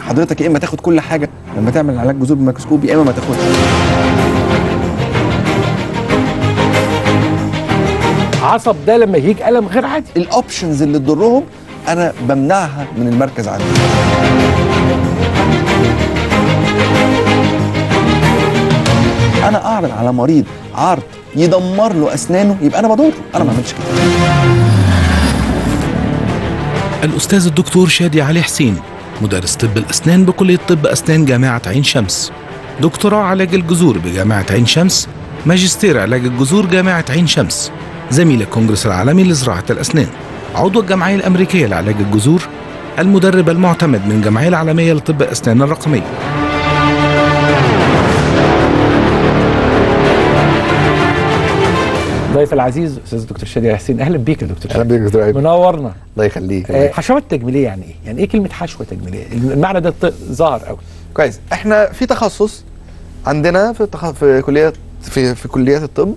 حضرتك يا إما تاخد كل حاجة لما تعمل علاج جذور بالميكروسكوب يا إما ما تاخدش. عصب ده لما يجيك ألم غير عادي. ال options اللي تضرهم أنا بمنعها من المركز عندي. أنا أعرض على مريض عرض يدمر له أسنانه يبقى أنا بضره. أنا ما بعملش كده. الأستاذ الدكتور شادي علي حسين مدرس طب الأسنان بكلية طب أسنان جامعة عين شمس. دكتوراه علاج الجذور بجامعة عين شمس ماجستير علاج الجذور جامعة عين شمس. زميل الكونجرس العالمي لزراعة الأسنان. عضو الجمعية الأمريكية لعلاج الجذور المدرب المعتمد من الجمعية العالمية لطب الأسنان الرقمية ضيف العزيز أستاذ الدكتور شادي حسين أهلا بيك يا دكتور أهلا بيك يا دكتور ايمن منورنا. الله يخليك. آه، حشوات تجميليه يعني إيه؟ يعني إيه كلمة حشوة تجميليه؟ المعنى ده ظهر قوي كويس. إحنا في تخصص عندنا في التخ... في كليه في في كليات الطب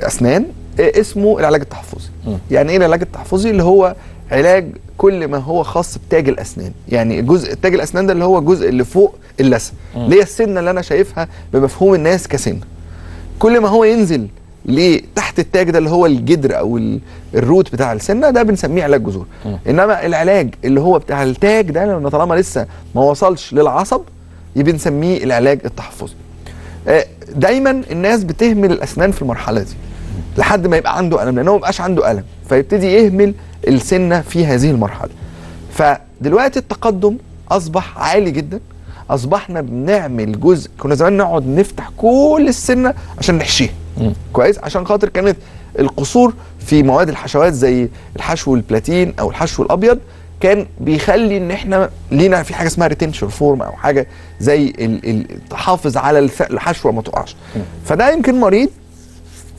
أسنان آه، اسمه العلاج التحفظي. يعني إيه العلاج التحفظي؟ اللي هو علاج كل ما هو خاص بتاج الأسنان. يعني جزء تاج الأسنان ده اللي هو الجزء اللي فوق اللثة. اللي هي السنة اللي أنا شايفها بمفهوم الناس كسنة. كل ما هو ينزل لتحت التاج ده اللي هو الجدر أو ال- الروت بتاع السنة ده بنسميه علاج جذور. إنما العلاج اللي هو بتاع التاج ده لما طالما لسه ما وصلش للعصب يبقى بنسميه العلاج التحفظي. آه، دايما الناس بتهمل الأسنان في المرحلة دي لحد ما يبقى عنده ألم لأنه ما بيبقاش عنده ألم فيبتدي يهمل السنة في هذه المرحلة. فدلوقتي التقدم أصبح عالي جدا أصبحنا بنعمل جزء كنا زمان نقعد نفتح كل السنة عشان نحشيها كويس؟ عشان خاطر كانت القصور في مواد الحشوات زي الحشو البلاتين أو الحشو الأبيض كان بيخلي إن إحنا لينا في حاجة اسمها retention form أو حاجة زي تحافظ على الحشوة ما تقعش. فده يمكن مريض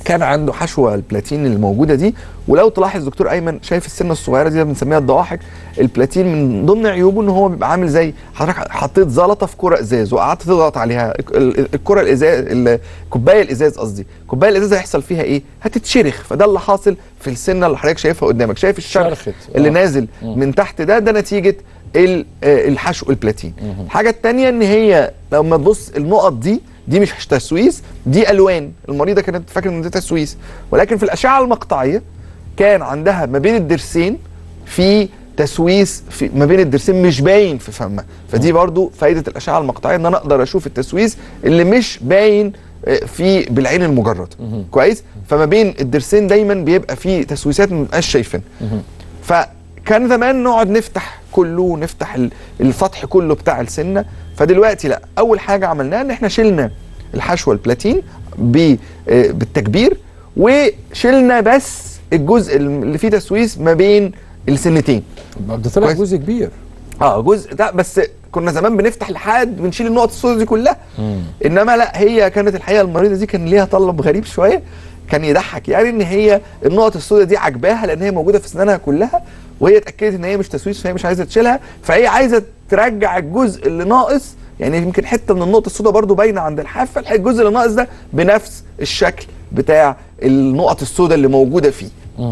كان عنده حشوة البلاتين الموجوده دي. ولو تلاحظ دكتور أيمن شايف السنة الصغيرة دي بنسميها الضواحك. البلاتين من ضمن عيوبه إن هو بيبقى عامل زي حضرتك حطيت زلطة في كرة إزاز وقعدت تضغط عليها. ال- ال- الكرة الإزاز الكوبايه الإزاز قصدي. الكوبايه الإزاز هيحصل فيها إيه؟ هتتشرخ. فده اللي حاصل في السنة اللي حضرتك شايفها قدامك. شايف الشرخ. اللي آه. نازل من تحت ده ده نتيجة آه، الحشو البلاتين. الحاجة الثانية إن هي لما تبص النقط دي دي مش تسويس دي ألوان. المريضة كانت فاكرة إن دي تسويس. ولكن في الأشعة المقطعية كان عندها ما بين الضرسين في تسويس في ما بين الضرسين مش باين في فمها. فدي برضو فايدة الأشعة المقطعية إن أنا أقدر أشوف التسويس اللي مش باين آه، في بالعين المجردة. كويس؟ فما بين الضرسين دايما بيبقى في تسويسات ما بنبقاش شايفينها فكان زمان نقعد نفتح كله نفتح ال- السطح كله بتاع السنة. فدلوقتي لا. أول حاجة عملناها إن إحنا شلنا الحشوه البلاتين آه، بالتكبير وشلنا بس الجزء اللي فيه تسويس ما بين السنتين. ده طلع. جزء كبير. آه جزء ده بس كنا زمان بنفتح لحد بنشيل النقط السوداء دي كلها. إنما لا هي كانت الحقيقة المريضة دي كان ليها طلب غريب شوية كان يضحك يعني إن هي النقط السوداء دي عجباها لأن هي موجودة في أسنانها كلها وهي اتأكدت إن هي مش تسويس فهي مش عايزة تشيلها فهي عايزة ترجع الجزء اللي ناقص يعني يمكن حتة من النقطه السوداء برضو باينة عند الحافه الجزء اللي ناقص ده بنفس الشكل بتاع النقط السوداء اللي موجودة فيه.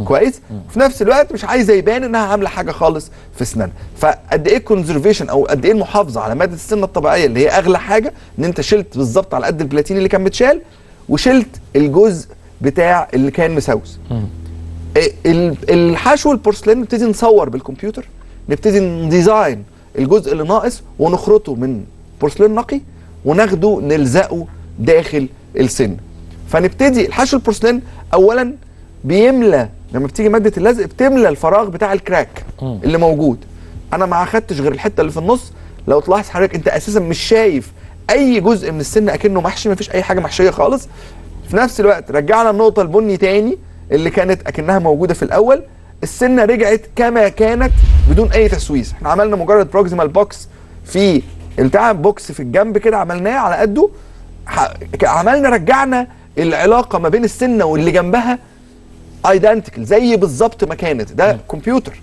كويس؟ في نفس الوقت مش عايزة يبان إنها عاملة حاجة خالص في أسنانها. فقد إيه كونزرفيشن أو قد إيه المحافظة على ماده السنة الطبيعية اللي هي أغلى حاجة إن أنت شلت بالظبط على قد البلاتين اللي كان متشال وشلت الجزء بتاع اللي كان مسوس. الحشو البورسلين نبتدي نصور بالكمبيوتر نبتدي نديزاين الجزء اللي ناقص ونخرطه من بورسلين نقي وناخده نلزقه داخل السن. فنبتدي الحشو البورسلين اولا بيملى لما بتيجي مادة اللزق بتملى الفراغ بتاع الكراك اللي موجود. أنا ما أخدتش غير الحتة اللي في النص. لو تلاحظ حضرتك أنت أساسا مش شايف أي جزء من السن أكنه محشي مفيش أي حاجة محشية خالص. في نفس الوقت رجعنا النقطة البني تاني. اللي كانت أكنها موجودة في الأول السنة رجعت كما كانت بدون أي تسويس. إحنا عملنا مجرد proximal box في بتاع box في الجنب كده عملناه على قده. عملنا رجعنا العلاقة ما بين السنة واللي جنبها identical زي بالظبط ما كانت. ده كمبيوتر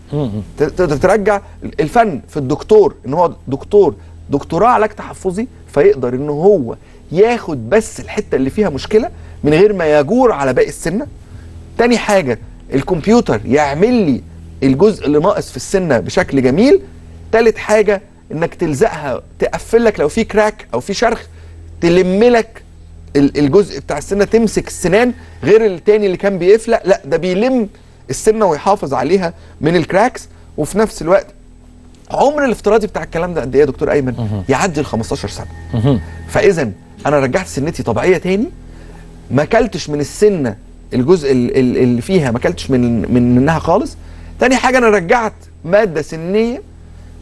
تقدر ترجع الفن في الدكتور إن هو دكتور. دكتوراه علاج تحفظي فيقدر إن هو ياخد بس الحتة اللي فيها مشكلة من غير ما يجور على باقي السنة. تاني حاجة الكمبيوتر يعمل لي الجزء اللي ناقص في السنة بشكل جميل. تالت حاجة إنك تلزقها تقفل لك لو في كراك أو في شرخ تلم لك ال- الجزء بتاع السنة تمسك السنان غير التاني اللي كان بيفلق لا ده بيلم السنة ويحافظ عليها من الكراكس. وفي نفس الوقت عمر الافتراضي بتاع الكلام ده قد إيه يا دكتور أيمن؟ يعدي ال 15 سنة. فإذا أنا رجعت سنتي طبيعية تاني ما أكلتش من السنة الجزء ال- ال- اللي فيها ما اكلتش من من منها خالص. تاني حاجة أنا رجعت مادة سنية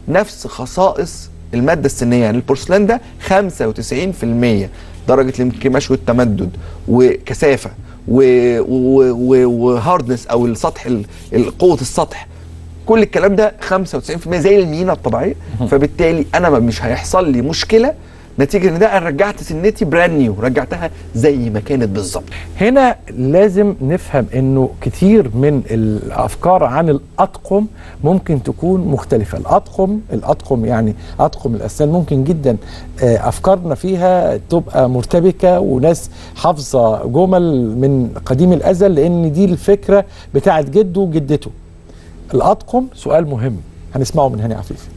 نفس خصائص المادة السنية. يعني البورسلان ده 95% درجة الانكماش والتمدد وكثافة و hardness أو السطح ال- ال- قوة السطح. كل الكلام ده 95% زي المينا الطبيعية. فبالتالي أنا مش هيحصل لي مشكلة نتيجة إن ده أنا رجعت سنتي brand new رجعتها زي ما كانت بالظبط. هنا لازم نفهم إنه كتير من الأفكار عن الأطقم ممكن تكون مختلفة. الأطقم الأطقم يعني أطقم الأسنان ممكن جدا آه، أفكارنا فيها تبقى مرتبكة وناس حافظة جمل من قديم الأزل لأن دي الفكرة بتاعت جده وجدته. الأطقم سؤال مهم هنسمعه من هاني عفيف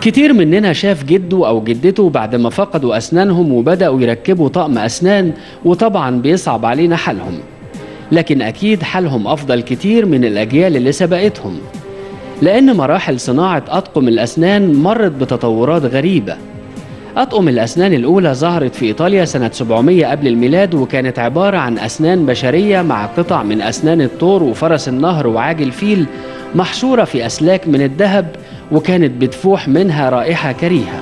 كتير مننا شاف جده أو جدته بعد ما فقدوا أسنانهم وبدأوا يركبوا طقم أسنان وطبعا بيصعب علينا حالهم. لكن أكيد حالهم أفضل كتير من الأجيال اللي سبقتهم. لأن مراحل صناعة أطقم الأسنان مرت بتطورات غريبة. أطقم الأسنان الأولى ظهرت في إيطاليا سنة 700 قبل الميلاد وكانت عبارة عن أسنان بشرية مع قطع من أسنان الطور وفرس النهر وعاج الفيل محشورة في أسلاك من الذهب وكانت بتفوح منها رائحة كريهة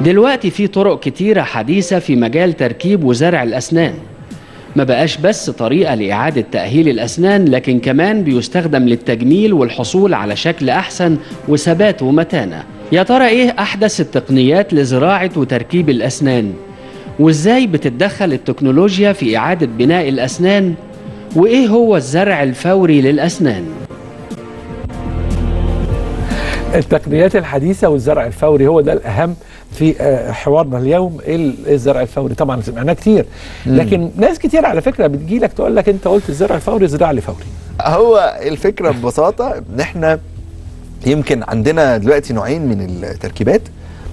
دلوقتي في طرق كتيرة حديثة في مجال تركيب وزرع الأسنان ما بقاش بس طريقة لإعادة تأهيل الأسنان لكن كمان بيستخدم للتجميل والحصول على شكل أحسن وثبات ومتانة يا ترى إيه أحدث التقنيات لزراعة وتركيب الأسنان؟ وإزاي بتتدخل التكنولوجيا في إعادة بناء الأسنان؟ وإيه هو الزرع الفوري للأسنان؟ التقنيات الحديثة والزرع الفوري هو ده الأهم في آه، حوارنا اليوم ال- الزرع الفوري. طبعا سمعناه كتير. لكن ناس كتير على فكرة بتجي لك تقول لك أنت قلت الزرع الفوري زراع لي فوري. هو الفكرة ببساطة إن إحنا يمكن عندنا دلوقتي نوعين من التركيبات.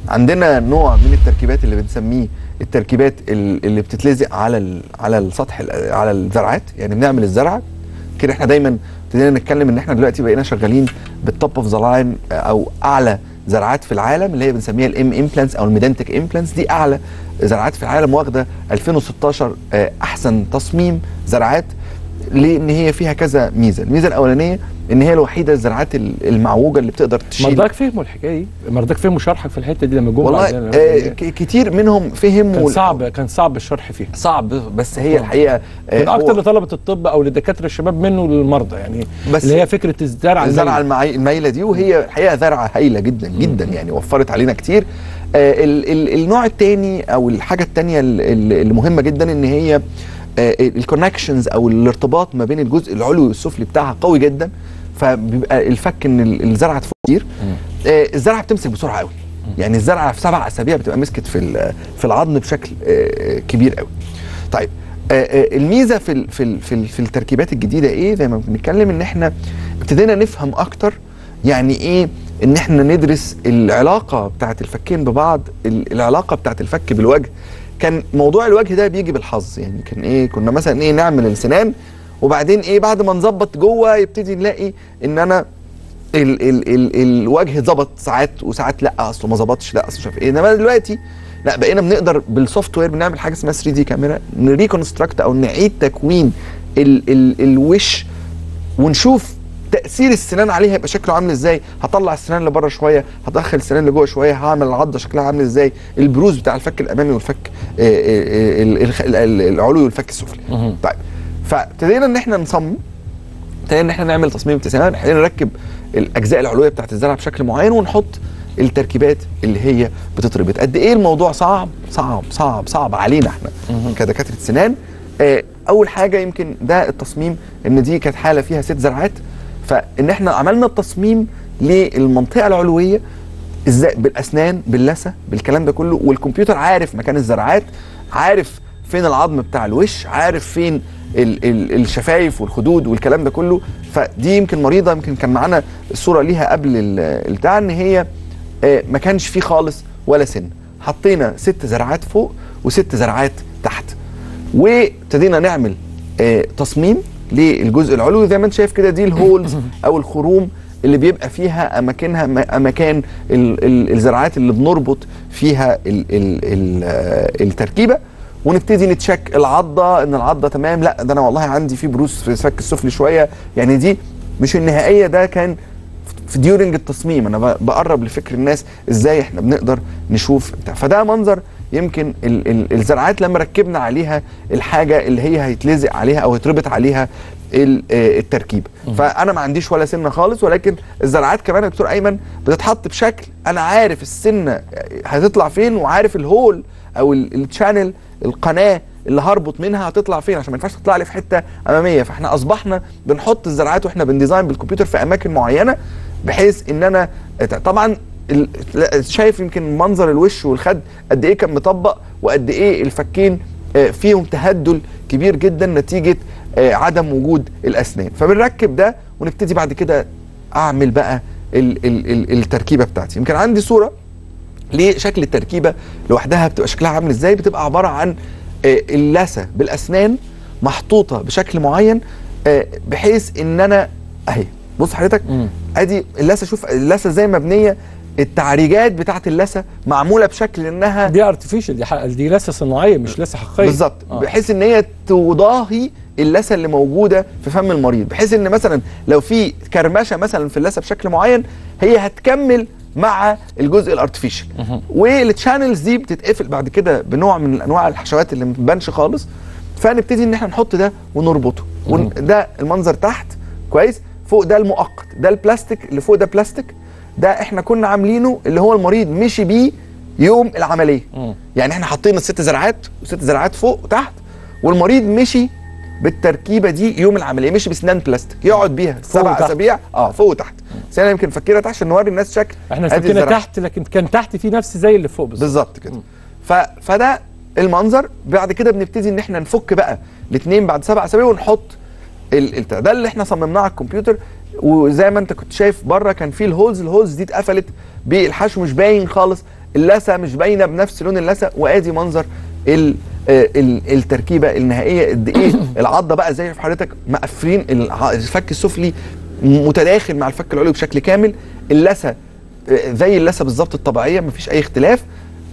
عندنا نوع من التركيبات اللي بنسميه التركيبات ال- اللي بتتلزق على على السطح ال- على الزرعات. يعني بنعمل الزرعه كده إحنا دايما ابتدينا نتكلم إن إحنا دلوقتي بقينا شغالين بال top of the line أو أعلى زراعات في العالم اللي هي بنسميها ال M implants أو ال Medentika implants دي أعلى زراعات في العالم واخدة 2016 آه، أحسن تصميم زراعات لأن هي فيها كذا ميزة. الميزة الأولانية إن هي الوحيدة الزراعات ال- المعوجة اللي بتقدر تشيل. مرضاك فهموا الحكاية دي. مرضاك فهموا شرحك في الحتة دي لما جم والله. آه كتير منهم فهم كان صعب كان صعب الشرح فيها. صعب بس هي الحقيقة آه، من أكتر لطلبة الطب أو لدكاترة الشباب منه للمرضى يعني بس اللي هي فكرة الزرع. المعي- المايله دي وهي الحقيقة زرعة هايلة جدا جدا يعني وفرت علينا كتير. آه ال ال النوع الثاني أو الحاجة الثانية اللي مهمه جدا إن هي ال connections أو الارتباط ما بين الجزء العلوي والسفلي بتاعها قوي جدا فبيبقى الفك إن ال- الزرعة تفوق كتير. آه الزرعة بتمسك بسرعة قوي. يعني الزرعة في سبع أسابيع بتبقى مسكت في في العظم بشكل آه كبير قوي. طيب آه، آه، الميزة في في في ال- في التركيبات الجديدة إيه؟ زي ما بنتكلم إن إحنا ابتدينا نفهم أكتر يعني إيه إن إحنا ندرس العلاقة بتاعت الفكين ببعض ال- العلاقة بتاعت الفك بالوجه. كان موضوع الوجه ده بيجي بالحظ. يعني كان إيه كنا مثلا إيه نعمل السنان وبعدين إيه بعد ما نظبط جوه يبتدي نلاقي إن أنا ال ال ال الوجه ظبط ساعات وساعات لأ اصله ما ظبطش لأ اصله مش عارف إيه. إنما دلوقتي لأ بقينا بنقدر بال software بنعمل حاجة اسمها 3D camera ن reconstruct أو نعيد تكوين ال ال الوش ونشوف تأثير السنان عليها هيبقى شكله عامل إزاي؟ هطلع السنان اللي بره شوية هدخل السنان اللي جوه شوية هعمل العضة شكلها عامل إزاي؟ البروز بتاع الفك الأمامي والفك آه، آه، آه، العلوي والفك السفلي. طيب فابتدينا إن إحنا نصمم ابتدينا إن إحنا نعمل تصميم ابتسامة ابتدينا نركب الأجزاء العلوية بتاعت الزرع بشكل معين ونحط التركيبات اللي هي بتتربط قد إيه الموضوع صعب؟ صعب صعب صعب علينا إحنا كدكاترة سنان. أول حاجة يمكن ده التصميم إن دي كانت حالة فيها ست زرعات. فإن إحنا عملنا التصميم للمنطقة العلوية إزاي؟ بالأسنان باللثة بالكلام ده كله. والكمبيوتر عارف مكان الزرعات عارف فين العظم بتاع الوش عارف فين ال ال الشفايف والخدود والكلام ده كله. فدي يمكن مريضة يمكن كان معانا الصورة ليها قبل ال- البتاع إن هي آه، ما كانش فيه خالص ولا سن. حطينا ست زرعات فوق وست زرعات تحت. وابتدينا نعمل آه، تصميم للجزء العلوي. زي ما انت شايف كده دي ال holes أو الخروم اللي بيبقى فيها أماكنها أماكن ال- ال- الزراعات اللي بنربط فيها ال ال ال آه، التركيبة. ونبتدي نتشك العضة إن العضة تمام. لأ ده أنا والله عندي في بروز في الفك السفلي شوية. يعني دي مش النهائية ده كان في ديورنج التصميم. أنا بقرب لفكر الناس إزاي إحنا بنقدر نشوف بتاع. فده منظر يمكن ال ال الزراعات لما ركبنا عليها الحاجة اللي هي هيتلزق عليها أو هيتربط عليها آه، التركيب. فأنا ما عنديش ولا سنة خالص ولكن الزراعات كمان يا دكتور أيمن بتتحط بشكل أنا عارف السنة هتطلع فين وعارف ال hole أو ال- ال channel القناة اللي هربط منها هتطلع فين عشان ما ينفعش تطلع لي في حتة أمامية. فإحنا أصبحنا بنحط الزراعات وإحنا بن design بالكمبيوتر في أماكن معينة بحيث إن أنا طبعا شايف يمكن منظر الوش والخد قد إيه كان مطبق وقد إيه الفكين آه، فيهم تهدل كبير جدا نتيجة آه، عدم وجود الأسنان. فبنركب ده ونبتدي بعد كده أعمل بقى ال ال ال التركيبة بتاعتي. يمكن عندي صورة لشكل التركيبة لوحدها بتبقى شكلها عامل إزاي؟ بتبقى عبارة عن آه، اللثة بالأسنان محطوطة بشكل معين بحيث إن أنا أهي بص حضرتك. أدي اللثة شوف اللثة إزاي مبنية التعريجات بتاعت اللثة معمولة بشكل إنها دي ارتفيشال دي حق- دي لسه صناعية مش لسه حقيقية. بالظبط. آه. بحيث إن هي تضاهي اللثة اللي موجودة في فم المريض. بحيث إن مثلا لو في كرمشة مثلا في اللثة بشكل معين هي هتكمل مع الجزء ال artificial وال channels دي بتتقفل بعد كده بنوع من أنواع الحشوات اللي ما بتبانش خالص. فنبتدي إن إحنا نحط ده ونربطه. ون... ده المنظر تحت كويس. فوق ده المؤقت. ده البلاستيك اللي فوق ده بلاستيك ده إحنا كنا عاملينه اللي هو المريض مشي بيه يوم العملية. مم. يعني إحنا حاطين الست زرعات وست زرعات فوق وتحت والمريض مشي بالتركيبة دي يوم العملية مشي بسنان بلاستيك يقعد بيها سبع. أسابيع. آه فوق وتحت بس أنا يمكن فكرها تحت عشان نوري الناس شكل إحنا الزرعات. تحت لكن كان تحت في نفس زي اللي فوق بالظبط. كده. ف... فده المنظر. بعد كده بنبتدي إن إحنا نفك بقى الاثنين بعد سبع أسابيع ونحط ده اللي إحنا صممناه على الكمبيوتر. وزي ما انت كنت شايف بره كان في ال holes ال holes دي اتقفلت بالحشو مش باين خالص. اللثة مش باينة بنفس لون اللثة وآدي منظر ال... آه، ال... التركيبة النهائية. قد إيه العضة بقى زي في حضرتك مقفلين الفك السفلي متداخل مع الفك العلوي بشكل كامل. اللثة آه، زي اللثة بالظبط الطبيعية مفيش أي اختلاف.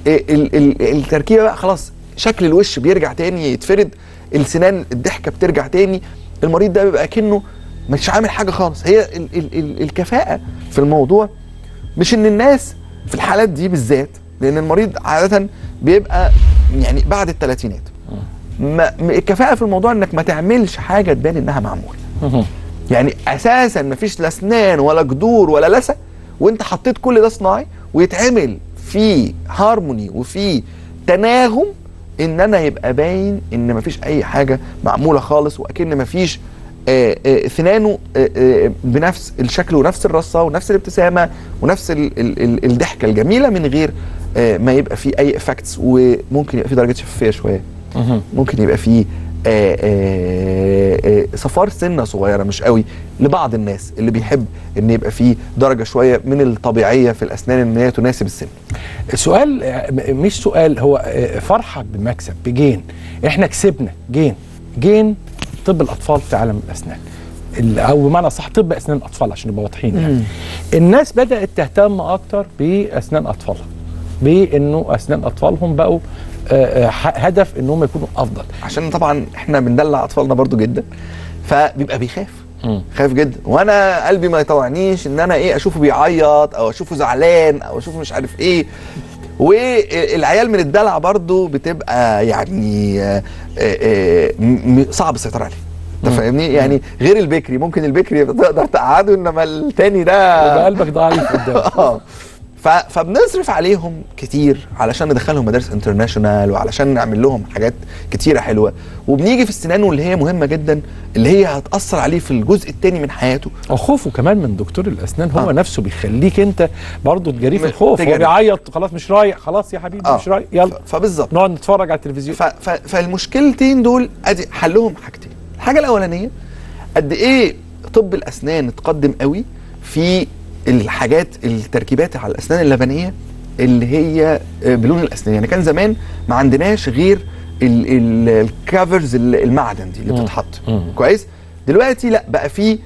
ال- التركيبة بقى خلاص شكل الوش بيرجع تاني يتفرد. السنان الضحكة بترجع تاني. المريض ده بيبقى كأنه مش عامل حاجة خالص هي ال ال ال الكفاءة في الموضوع مش إن الناس في الحالات دي بالذات لأن المريض عادة بيبقى يعني بعد الثلاثينات ما الكفاءة في الموضوع إنك ما تعملش حاجة تبان إنها معمولة. يعني أساسا مفيش لا أسنان ولا جذور ولا لثة وأنت حطيت كل ده صناعي ويتعمل في هارموني وفي تناغم إن أنا يبقى باين إن مفيش أي حاجة معمولة خالص وأكن مفيش آه، آه، آه، آه، بنفس الشكل ونفس الرصة ونفس الابتسامة ونفس ال- ال- ال- الضحكة الجميلة من غير ما يبقى فيه أي افكتس وممكن يبقى فيه درجة شفافية شوية. ممكن يبقى فيه صفار سنة صغيرة مش قوي لبعض الناس اللي بيحب إن يبقى فيه درجة شوية من الطبيعية في الأسنان إن هي تناسب السن. سؤال آه، مش سؤال هو آه، فرحة بمكسب بجين. إحنا كسبنا جين. جين طب الأطفال في عالم الأسنان. ال- أو بمعنى صح طب أسنان الأطفال عشان نبقى واضحين يعني. الناس بدأت تهتم أكتر بأسنان أطفالها بإنه أسنان أطفالهم بقوا آه، آه، هدف إنهم يكونوا أفضل. عشان طبعا إحنا بندلع أطفالنا برضو جدا فبيبقى بيخاف. خايف جدا. وأنا قلبي ما يطوعنيش إن أنا إيه أشوفه بيعيط أو أشوفه زعلان أو أشوفه مش عارف إيه. والعيال من الدلع برضو بتبقى يعني آه، صعب السيطرة عليه. أنت فاهمني؟ يعني غير البكري ممكن البكري تقدر تقعده إنما التاني ده يبقى قلبك ضعيف قدامه ف... فبنصرف عليهم كتير علشان ندخلهم مدارس انترناشونال وعلشان نعمل لهم حاجات كتيرة حلوة وبنيجي في السنان واللي هي مهمة جدا اللي هي هتأثر عليه في الجزء الثاني من حياته أو خوفه كمان من دكتور الأسنان هو آه. نفسه بيخليك أنت برضه تجاريه في الخوف هو. بيعيط خلاص مش رايح خلاص يا حبيبي آه. مش رايح يلا. فبالظبط نقعد نتفرج على التلفزيون ف... ف... فالمشكلتين دول ادي حلهم حاجتين الحاجة الأولانية قد إيه طب الأسنان اتقدم قوي في الحاجات التركيبات على الأسنان اللبنية اللي هي آه، بلون الأسنان يعني كان زمان ما عندناش غير ال- ال- الكافرز ال- المعدن دي اللي. بتتحط. كويس دلوقتي لا بقى في آه،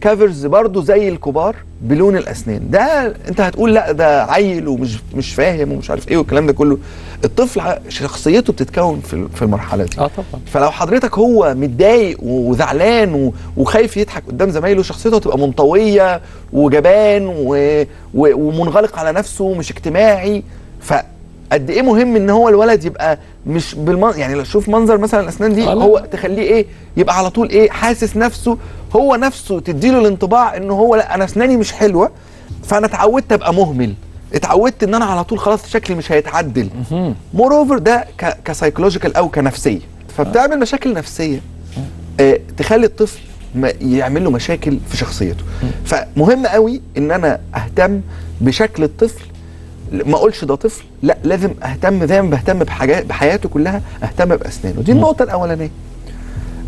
كافرز برضو زي الكبار بلون الأسنان. ده أنت هتقول لا ده عيل ومش مش فاهم ومش عارف إيه والكلام ده كله. الطفل شخصيته بتتكون في في المرحلة دي. آه طبعا. فلو حضرتك هو متضايق وزعلان وخايف يضحك قدام زمايله شخصيته هتبقى منطوية وجبان و- و- ومنغلق على نفسه ومش اجتماعي. فقد إيه مهم إن هو الولد يبقى مش بالمن يعني لو شوف منظر مثلا الأسنان دي آه. هو تخليه إيه يبقى على طول إيه حاسس نفسه هو نفسه تديله الانطباع إن هو لا أنا أسناني مش حلوة فأنا اتعودت أبقى مهمل. اتعودت إن أنا على طول خلاص شكلي مش هيتعدل. moreover ده ك psychological أو كنفسية. فبتعمل مشاكل نفسية. آه تخلي الطفل ما يعمل له مشاكل في شخصيته. فمهم قوي إن أنا أهتم بشكل الطفل. ما أقولش ده طفل لا لازم أهتم زي ما بهتم بحاجات بحياته كلها أهتم بأسنانه. دي النقطة الأولانية.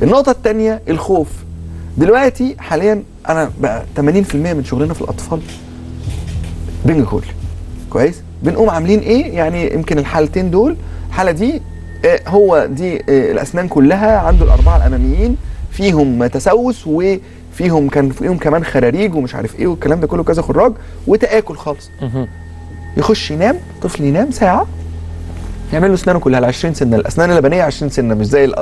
النقطة الثانية الخوف. دلوقتي حاليا أنا بقى 80% من شغلنا في الأطفال بنج كل كويس؟ بنقوم عاملين إيه؟ يعني يمكن الحالتين دول. الحالة دي آه، هو دي آه، الأسنان كلها عنده الأربعة الأماميين. فيهم تسوس وفيهم كان فيهم كمان خراريج ومش عارف إيه والكلام ده كله كذا خراج وتآكل خالص. يخش ينام طفل ينام ساعة يعمل له أسنانه كلها ال 20 سنة. الأسنان اللبنية 20 سنة مش زي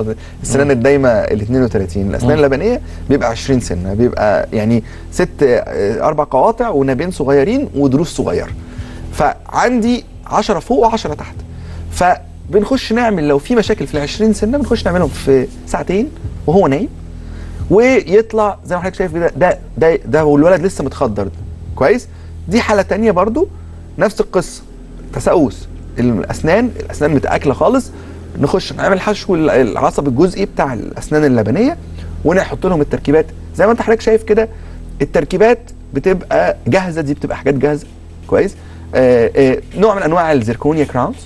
السنان الدايمة ال 32 الأسنان اللبنية بيبقى 20 سنة. بيبقى يعني ست آه، أربع قواطع ونابين صغيرين ودروس صغيره فعندي 10 فوق و10 تحت. فبنخش نعمل لو في مشاكل في ال 20 سنة بنخش نعملهم في ساعتين وهو نايم. ويطلع زي ما حضرتك شايف كده ده ده ده والولد لسه متخدر ده. كويس؟ دي حالة تانية برضو نفس القصة. تسوس الأسنان الأسنان متآكلة خالص نخش نعمل حشو ال- العصب الجزئي بتاع الأسنان اللبنية ونحط لهم التركيبات. زي ما انت حضرتك شايف كده التركيبات بتبقى جاهزة دي بتبقى حاجات جاهزة. كويس؟ آه آه نوع من أنواع ال zirconia crowns.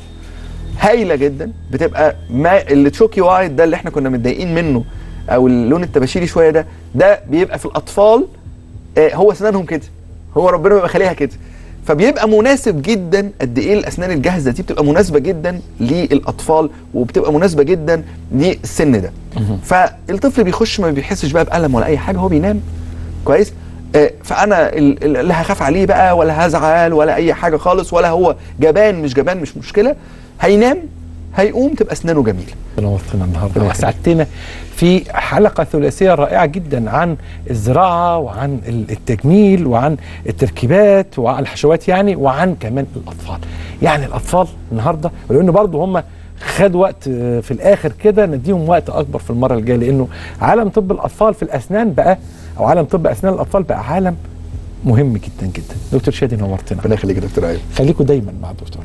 هايلة جدا بتبقى ما ال chalky white ده اللي إحنا كنا متضايقين منه أو اللون التباشيري شوية ده ده بيبقى في الأطفال آه، هو أسنانهم كده. هو ربنا بيبقى خاليها كده. فبيبقى مناسب جدا قد إيه الأسنان الجاهزة دي بتبقى مناسبة جدا للأطفال وبتبقى مناسبة جدا للسن ده. فالطفل بيخش ما بيحسش بقى بألم ولا أي حاجة هو بينام. كويس؟ آه، فأنا ال- ال- لا هخاف عليه بقى ولا هزعل ولا أي حاجة خالص ولا هو جبان مش جبان مش مشكلة. هينام هيقوم تبقى أسنانه جميلة. نورتنا النهارده. ربنا واسعدتنا في حلقة ثلاثية رائعة جدا عن الزراعة وعن ال- التجميل وعن التركيبات وعن الحشوات يعني وعن كمان الأطفال. يعني الأطفال النهارده ولو ان برضه هم خد وقت آه، في الآخر كده نديهم وقت أكبر في المرة الجاية لأنه عالم طب الأطفال في الأسنان بقى أو عالم طب أسنان الأطفال بقى عالم مهم جدا جدا. دكتور شادي نورتنا. ربنا يخليك يا دكتور ايمن خليكم دايما مع الدكتور.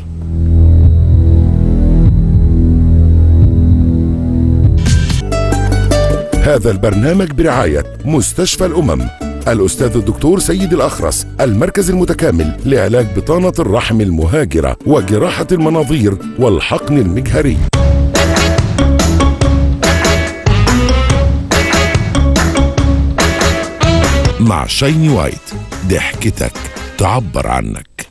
هذا البرنامج برعاية مستشفى الأمم. الأستاذ الدكتور سيد الأخرس المركز المتكامل لعلاج بطانة الرحم المهاجرة وجراحة المناظير والحقن المجهري. مع شايني وايت ضحكتك تعبر عنك.